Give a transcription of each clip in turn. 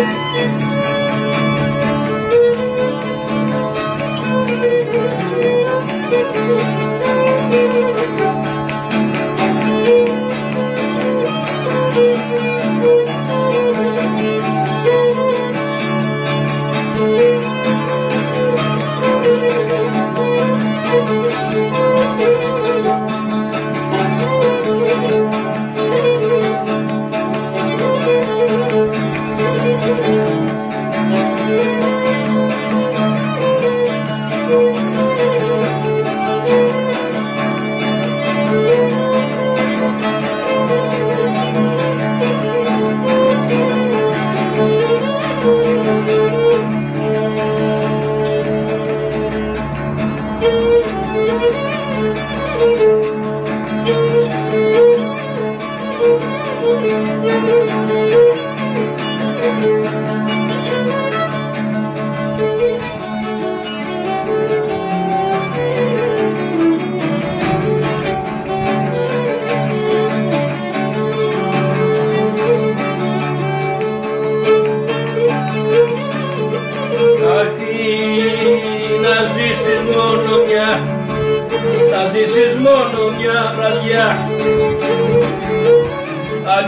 Música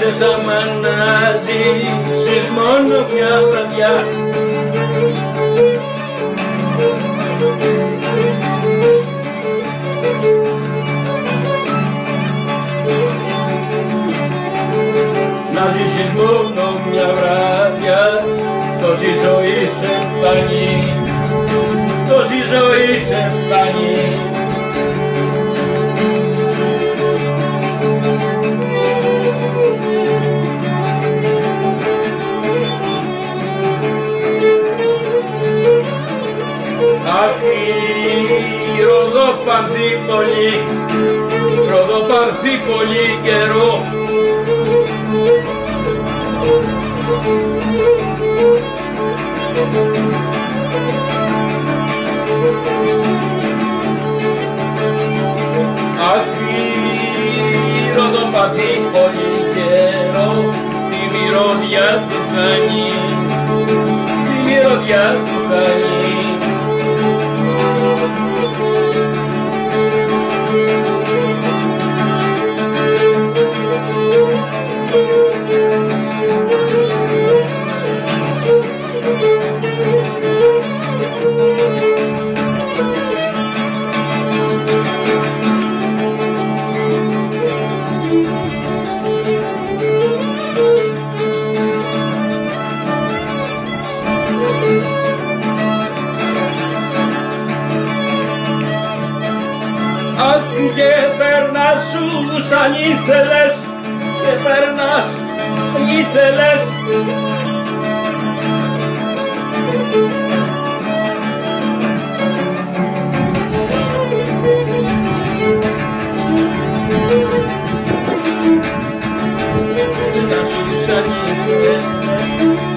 Άντε σαν να ζήσεις μόνο μια βραδιά. Να ζήσεις μόνο μια βράδια τόση ζωή σε φτάνει τόση ζωή σε φτάνει Αφήρω το παθή πολύ καιρό τη μυρωδιά του χάνει τη μυρωδιά του χάνει και περνάς σου σαν ήθελες και περνάς ήθελες. Να σου σαν ήθελες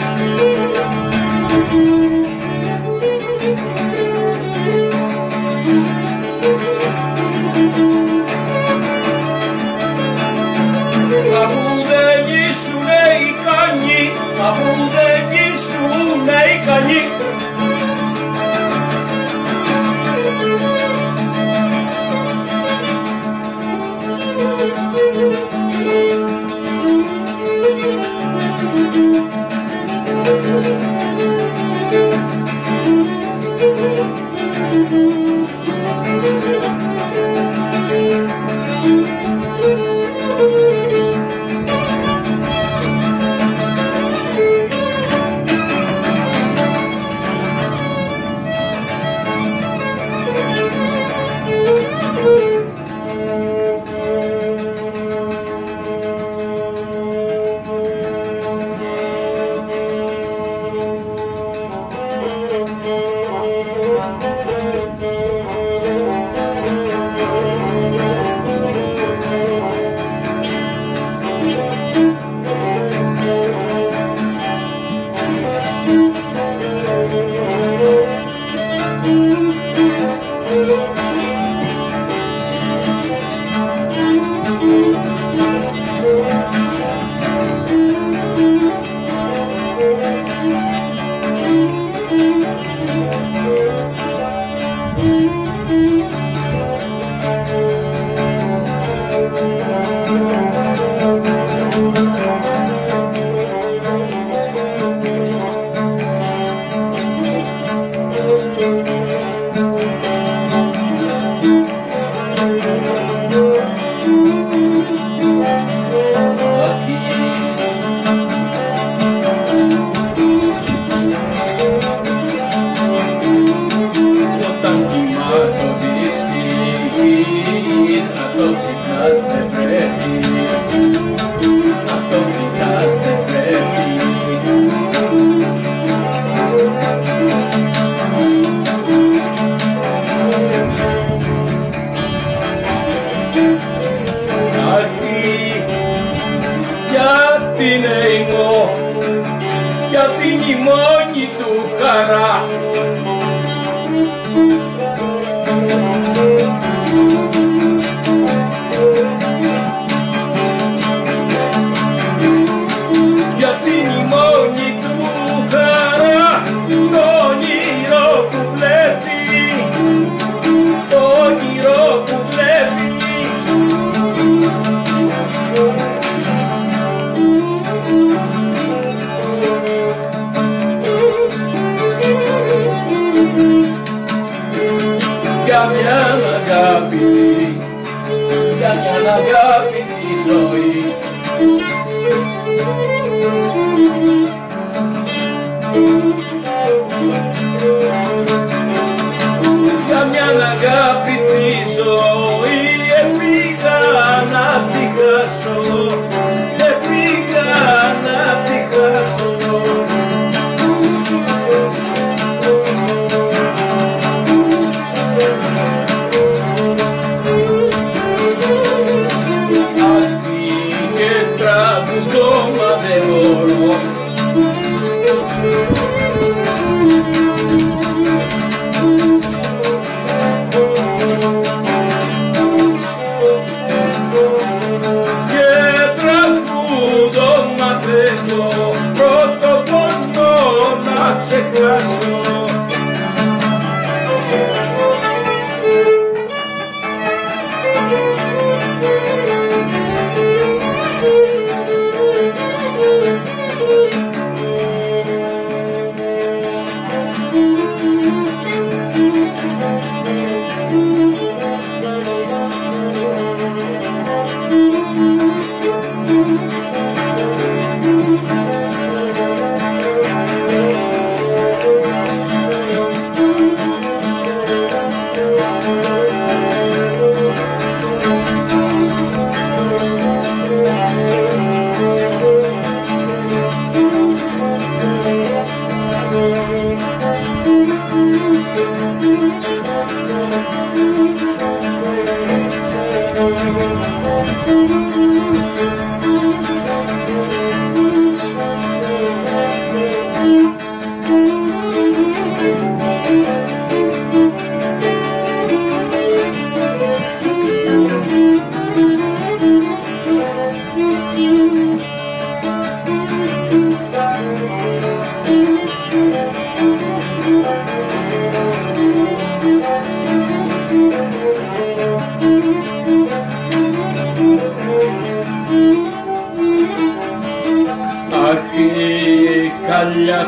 Raja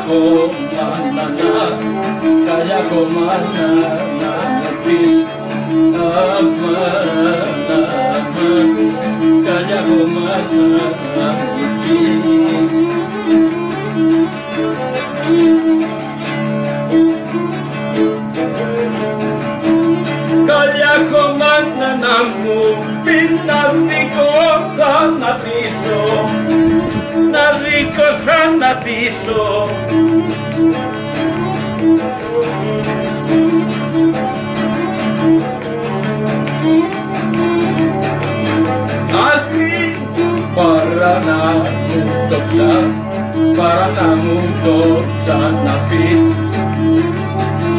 κομμάνα Καλιά κομμάνα να με πεις Αμάνα, καλιά κομμάνα να με πεις Καλιά κομμάνα να μου πει να δικό θα να πείσω θανατήσω Αχ, παρανά μου το ξα, παρανά μου το ξαναπείς.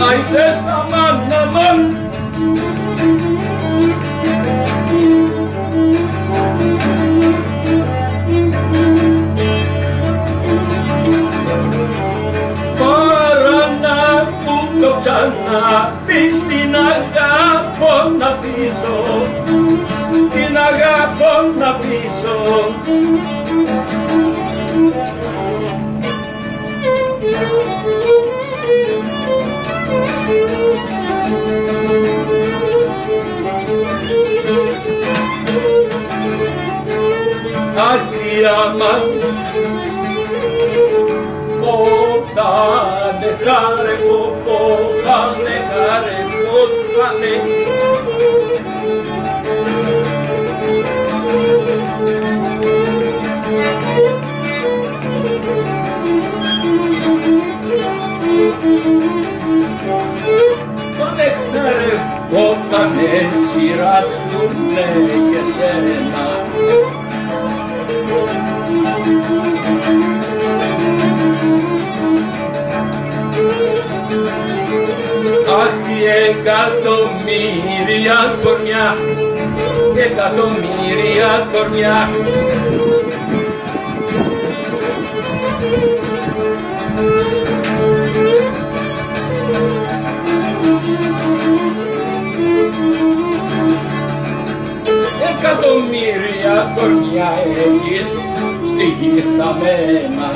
Αϊ, θες αμάν, αμάν, πετάνε όταν χειράσουνε και σένα. Thank Αχ, εκατομμύρια κορμιά, εκατομμύρια κορμιά εκατομμύρια κορμιά έχεις στη γη σταμένα.